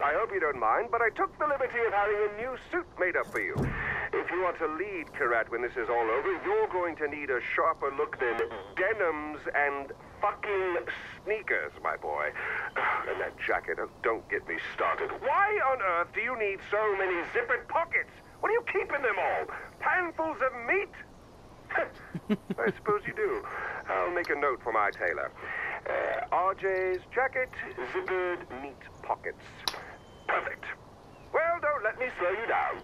I hope you don't mind, but I took the liberty of having a new suit made up for you. If you want to lead Kyrat when this is all over, you're going to need a sharper look than denims and fucking sneakers, my boy. And that jacket, oh, don't get me started. Why on earth do you need so many zippered pockets? What are you keeping them all? Panfuls of meat? I suppose you do. I'll make a note for my tailor. Uh, Ajay's jacket, zippered meat pockets. Perfect. Well, don't let me slow you down.